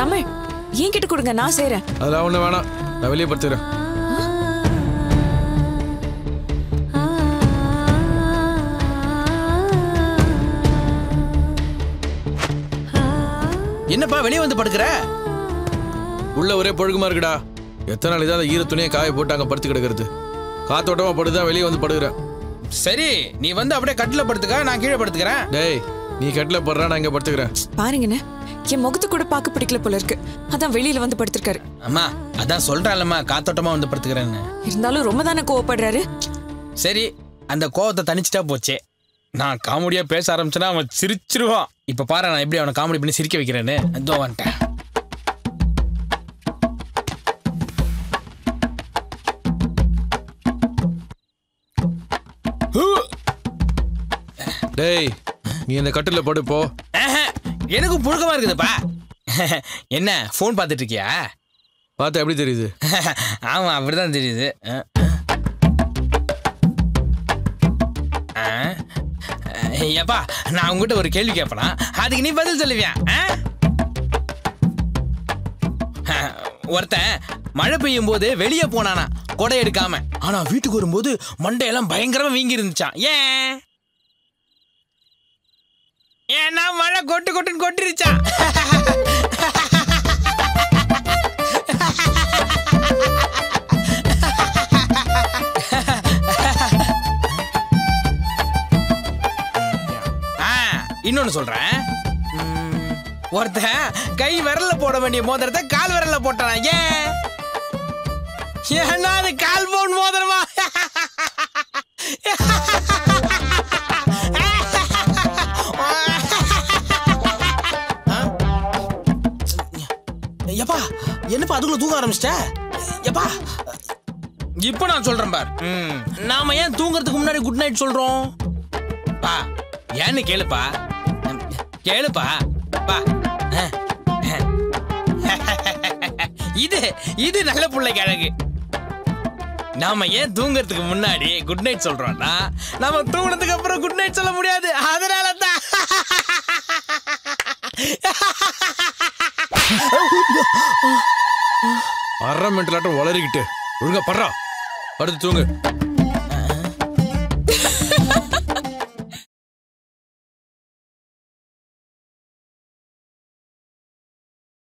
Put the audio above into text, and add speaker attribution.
Speaker 1: தமிழ் என்கிட்ட கொடுங்க நான் செய்றேன்.
Speaker 2: அதெல்லாம் ஒண்ணு வேணாம். நான் வெளியே படுத்துக்கிறேன்.
Speaker 3: என்னப்பா வெளியே வந்து படுக்கிற?
Speaker 2: உள்ள ஒரே பொழுகுமா இருக்குடா. எத்தனை நாள் இதான் ஈர துணியை காய போட்டு அங்க படுத்து கிடக்கிறது. காத்தோட்டமா படுதான் வெளியே வந்து படுக்கிறேன்.
Speaker 3: சரி நீ வந்து அப்படியே கட்டில படுத்துக்க நான் கீழே படுத்துக்கிறேன்.
Speaker 2: டேய் நீ கட்டில போடுறா நான் இங்க படுத்துக்கிறேன்.
Speaker 1: பாருங்கண்ணே என் முகத்து கூட பார்க்க பிடிக்கல போல இருக்கு. அதான் வெளியில வந்து படுத்திருக்காரு.
Speaker 3: அம்மா அதான் சொல்றான்லம்மா காத்தோட்டமா வந்து படுத்துக்கிறேன்னு.
Speaker 1: இருந்தாலும் ரொம்ப தானே கோவப்படுறாரு.
Speaker 3: சரி அந்த கோவத்தை தணிச்சிட்டா போச்சே. நான் காமெடியா பேச ஆரம்பிச்சேன்னா அவன் சிரிச்சிருவான். இப்ப பாரு நான் எப்படி அவனை காமெடி பண்ணி சிரிக்க வைக்கிறேன்னு. இதோ வந்துட்டேன்.
Speaker 2: டேய் நீ இந்த கட்டில படு போ.
Speaker 3: ஆஹா, எனக்கு புழுக்கமா இருக்குதுப்பா. என்ன ஃபோன் பார்த்துட்டு இருக்கியா
Speaker 2: பார்த்தா எப்படி தெரியுது?
Speaker 3: ஆமா அப்படிதான் தெரியுது. ஏப்பா நான் உங்ககிட்ட ஒரு கேள்வி கேட்பனா அதுக்கு நீ பதில் சொல்லுவியா? ஒருத்தன் மழை பெய்யும் போது வெளியே போனானா கொடை எடுக்காம. ஆனா வீட்டுக்கு வரும்போது மண்டையெல்லாம் பயங்கரமா வீங்கி இருந்துச்சான் ஏன்? ஏன்னா மழை கொட்டு கொட்டுன்னு கொட்டிருச்சான் ஆ, இன்னொன்னு சொல்றேன். ஒருத்தன் கை விரல்ல போட வேண்டிய மோதிரத்தை கால் விரல்ல போட்டான்? ஏன்? ஏன்னா அது கால் எப்பா என்னப்பா அதுக்குள்ள தூங்க ஆரம்பிச்சிட்ட? எப்பா? இப்போ நான் சொல்றேன் பார். ம், நாம ஏன் தூங்குறதுக்கு முன்னாடி குட் நைட் சொல்றோம்? பா ஏன்னு கேளுப்பா. கேளுப்பா. பா. இது இது நல்ல பிள்ளைக்கு அழகு நாம ஏன் தூங்குறதுக்கு முன்னாடி குட் நைட் சொல்றோம்னா நாம தூங்குனதுக்கு அப்புறம் குட் நைட் சொல்ல முடியாது. அதனால தான்
Speaker 2: அரை மென்டலாட்டம் வளரிக்கிட்டு. ஒழுங்கா படுறா படுத்து தூங்கு.